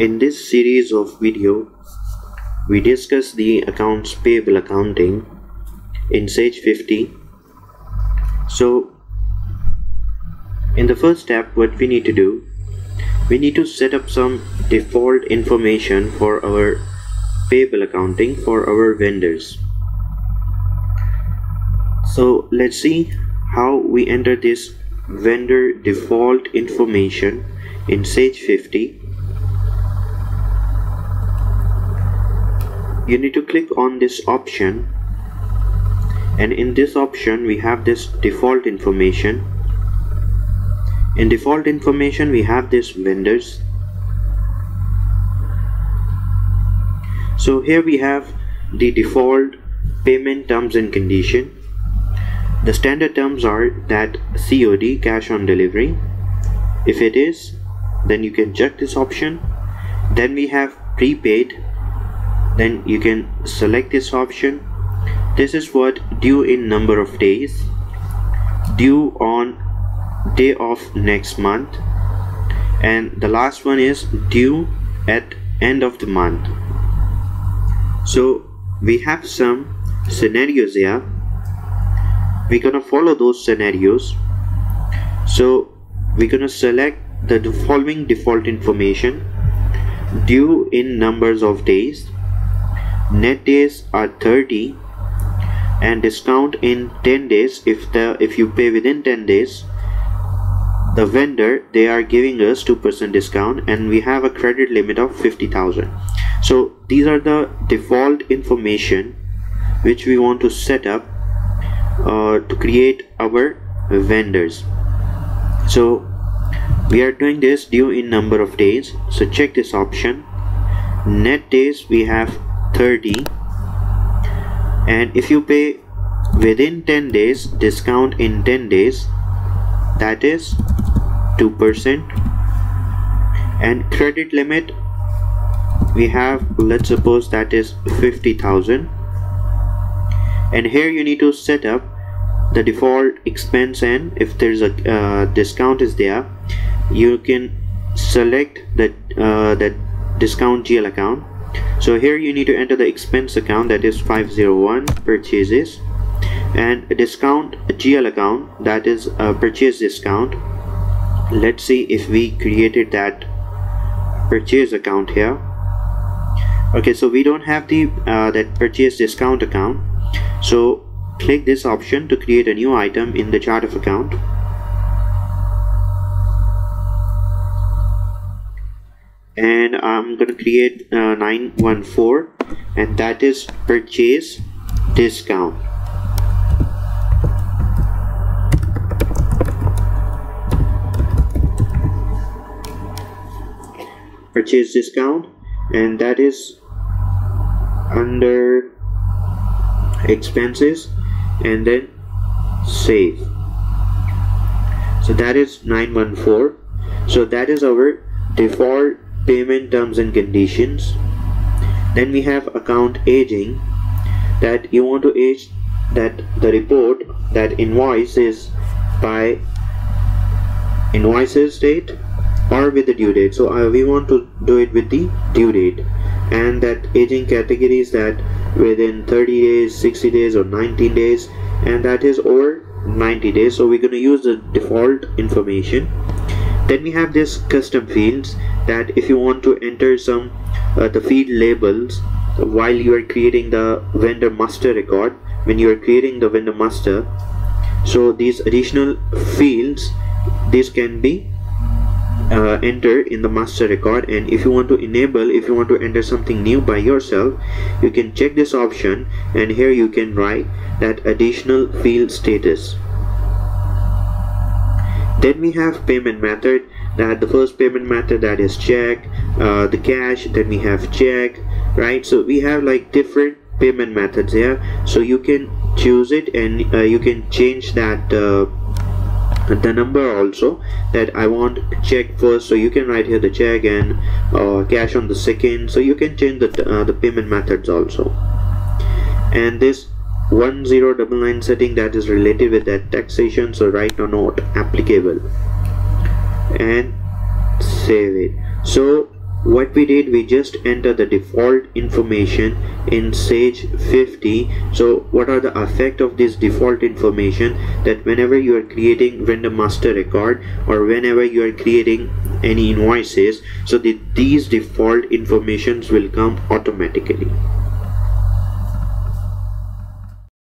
In this series of video, we discuss the accounts payable accounting in Sage 50. So, in the first step, what we need to do, we need to set up some default information for our payable accounting for our vendors. So, let's see how we enter this vendor default information in Sage 50 you need to click on this option. And in this option we have this default information. In default information we have this vendors. So here we have the default payment terms and condition. The standard terms are that COD cash on delivery. If it is then you can check this option. Then we have prepaid then you can select this option. This is what due in number of days due on day of next month and the last one is due at end of the month. So we have some scenarios here. We're gonna follow those scenarios. So we're gonna select the following default information. Due in numbers of days net days are 30 and discount in 10 days. If the if you pay within 10 days the vendor they are giving us 2% discount and we have a credit limit of 50,000 so these are the default information which we want to set up uh, to create our vendors. So we are doing this due in number of days. So check this option. Net days we have 30 and if you pay within 10 days discount in 10 days that is 2% and credit limit we have let's suppose that is 50,000 and here you need to set up the default expense and if there's a uh, discount is there you can select that uh, that discount GL account so here you need to enter the expense account that is 501 purchases and a discount a GL account that is a purchase discount. Let's see if we created that purchase account here. Okay so we don't have the uh, that purchase discount account. So click this option to create a new item in the chart of account and I'm gonna create uh, 914 and that is purchase discount. Purchase discount and that is under expenses and then save. So that is 914 so that is our default payment terms and conditions. Then we have account aging that you want to age that the report that invoice is by invoices date or with the due date. So uh, we want to do it with the due date. And that aging categories that within 30 days 60 days or 90 days. And that is over 90 days. So we're going to use the default information then we have this custom fields that if you want to enter some uh, the field labels while you are creating the vendor master record when you are creating the vendor master so these additional fields this can be uh, enter in the master record. And if you want to enable if you want to enter something new by yourself you can check this option and here you can write that additional field status then we have payment method. That the first payment method that is check uh, the cash. Then we have check right? So we have like different payment methods here so you can choose it and uh, you can change that uh, the number also that I want to check first. So you can write here the check and uh, cash on the second. So you can change the, uh, the payment methods also. And this 1099 setting that is related with that taxation so write a note applicable and save it. So what we did we just enter the default information in sage 50 so what are the effect of this default information? That whenever you are creating vendor master record or whenever you are creating any invoices so the, these default informations will come automatically